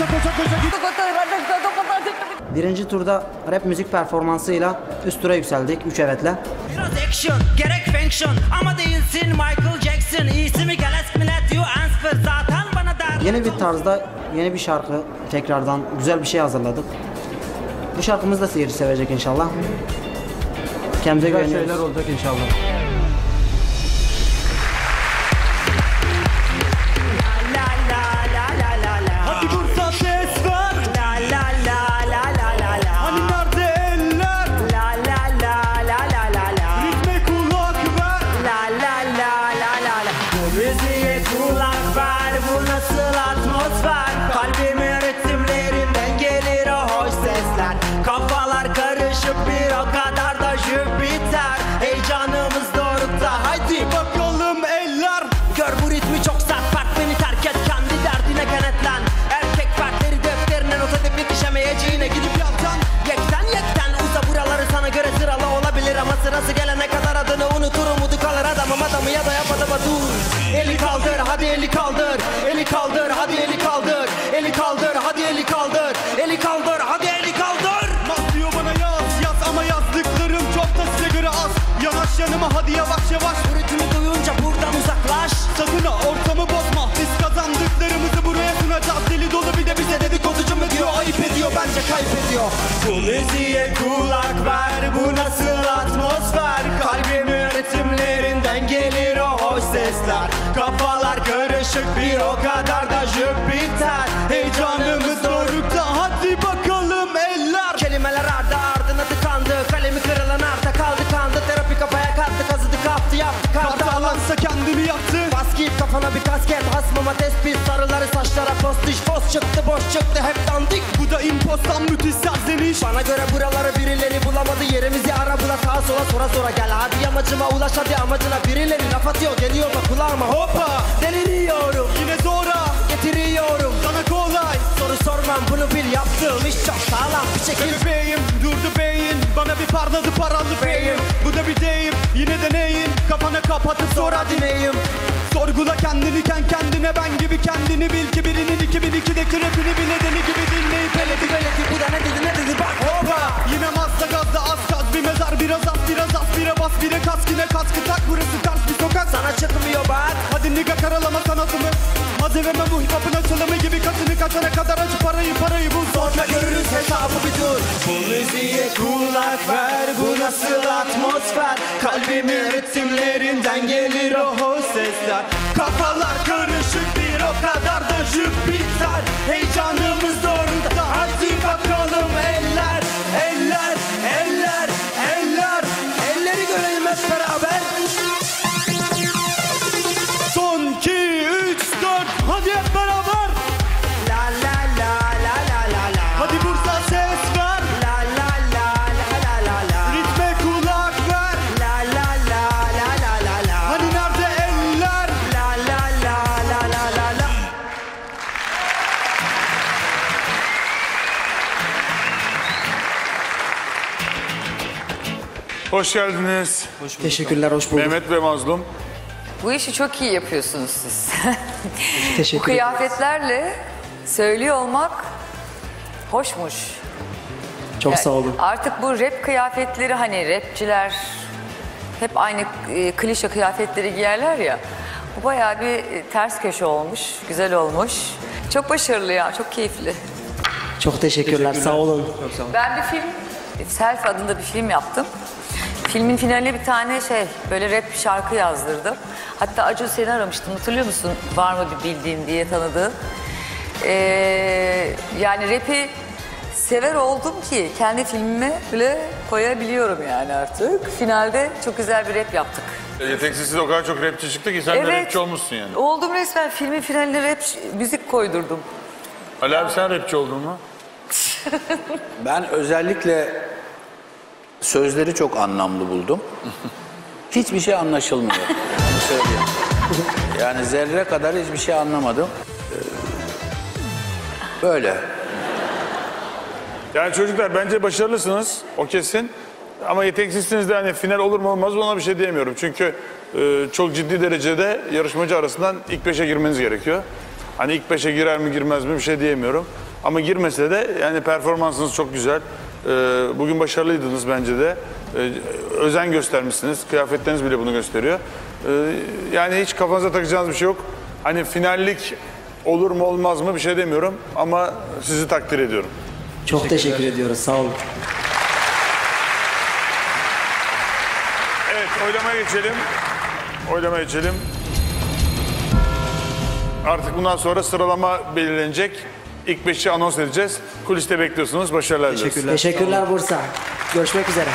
koşa koşa koşa git. Birinci turda rap müzik performansıyla üst tura yükseldik 3 evetle. Biraz action, gerek function Ama değilsin Michael Jackson İyisi mi gel ask me let you answer Zaten bana der Yeni bir tarzda yeni bir şarkı tekrardan güzel bir şey hazırladık. Bu şarkımız da seyirci sevecek inşallah. Kendimize Güzel güveniyoruz. şeyler olacak inşallah. Kulak ver Bu nasıl Yanıma hadi yavaş yavaş. Bu ritmi duyunca buradan uzaklaş Sakın ha ortamı bozma. Biz kazandıklarımızı buraya sunacağız. Deli dolu bir de bize dedikoducu mu diyor? Ayıp ediyor bence kaybediyor. Bu müziğe kulak ver Bu nasıl atmosfer Kalbimin ritimlerinden gelir o hoş sesler Kafalar karışık bir o kadar da Jüpiter Heyecanımız Bas giyip kafana bir kasket Hasmama tespih sarıları saçlara postiş Poz çıktı boş çıktı. Hep dandik. Bu da impostan müthiş serzeniş. Bana göre buraları birileri bulamadı. Yerimizi ara bula sağa sola sonra sonra Gel. Hadi amacıma ulaş hadi amacına. Birileri laf atıyor geliyor da kulağıma. Hoppa! Deliriyorum. Yine sonra. Sormam bunu bil yaptığım iş çok sağlam. Bir şekil Bebeğim durdu beyin. Bana bir parladı paralı beyin Bu da bir deyim yine deneyin Kafana kapatıp sonra dinleyim Sorgula kendini ken kendine. Ben gibi kendini bil ki birinin 2002'deki rapini bile deli gibi dinleyip Beledi beledi bu da ne dedi ne dedi? Bak hoppa Yine mazda gazda az kaz bir mezar biraz az biraz az bire bas bire kask yine kaskı tak burası ters bir sokak. Sana çıkmıyor bak. Hadi niga karalama sanatımı. Malzememe bu hip hop'un açılımı gibi kaçını kaçana kadar aç müziğe kulak ver Bu nasıl atmosfer? Kalbimin ritimlerinden gelir o hoş sesler. Kafalar karışık bir o kadar da Jüpiter Hoş geldiniz. Teşekkürler, hoş bulduk. Mehmet ve Mazlum. Bu işi çok iyi yapıyorsunuz siz. Bu Teşekkür ederim. kıyafetlerle söylüyor olmak hoşmuş. Çok sağ olun. Artık bu rap kıyafetleri hani rapçiler hep aynı e, klişe kıyafetleri giyerler ya. Bu bayağı bir e, ters köşe olmuş, güzel olmuş. Çok başarılı ya, çok keyifli. Çok teşekkürler, sağ olun. Ben bir film, Self adında bir film yaptım. Filmin finaline bir tane şey, böyle rap bir şarkı yazdırdım. Hatta Acun seni aramıştım, hatırlıyor musun? Var mı bir bildiğin diye tanıdığın. Ee, yani rap'i sever oldum ki kendi filmime bile koyabiliyorum yani artık. Finalde çok güzel bir rap yaptık. Yeteksiz o kadar çok rapçi çıktı ki sen de rapçi olmuşsun yani. Oldum resmen. Filmin finaline rap müzik koydurdum. Ali abi sen rapçi oldun mu? Ben özellikle sözleri çok anlamlı buldum. Hiçbir şey anlaşılmıyor. Bunu söyleyeyim. Yani zerre kadar hiçbir şey anlamadım. Ee, Böyle. Yani çocuklar bence başarılısınız. O kesin. Ama yeteksizsiniz de hani final olur mu olmaz mı ona bir şey diyemiyorum. Çünkü e, çok ciddi derecede yarışmacı arasından ilk beşe girmeniz gerekiyor. Hani ilk beşe girer mi girmez mi bir şey diyemiyorum. Ama girmese de yani performansınız çok güzel. Ee, bugün başarılıydınız bence de. Ee, özen göstermişsiniz. Kıyafetleriniz bile bunu gösteriyor. Ee, yani hiç kafanıza takacağınız bir şey yok. Hani finallik olur mu olmaz mı bir şey demiyorum ama sizi takdir ediyorum. Çok teşekkür ediyoruz. Sağ olun. Evet oylamaya geçelim. Oylamaya geçelim. Artık bundan sonra sıralama belirlenecek. İlk beşi anons edeceğiz. Kuliste bekliyorsunuz. Başarılar dileriz. Teşekkürler Bursa. Görüşmek üzere.